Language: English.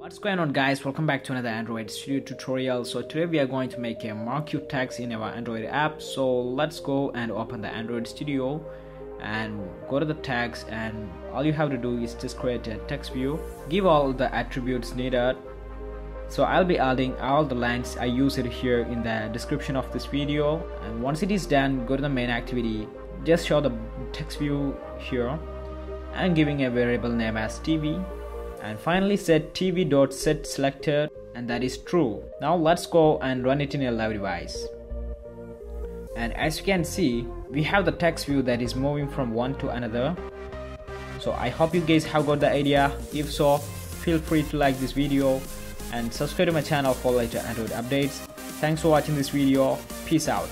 What's going on guys? Welcome back to another Android Studio tutorial. So today we are going to make a marquee text in our Android app. So let's go and open the Android Studio and go to the text and all you have to do is just create a text view. Give all the attributes needed. So I'll be adding all the lines. I use it here in the description of this video. And once it is done go to the main activity. Just show the text view here and giving a variable name as TV and finally set tv.set selected and that is true. Now let's go and run it in a live device. And as you can see we have the text view that is moving from one to another. So i hope you guys have got the idea. If so feel free to like this video and subscribe to my channel for later android updates. Thanks for watching this video. Peace out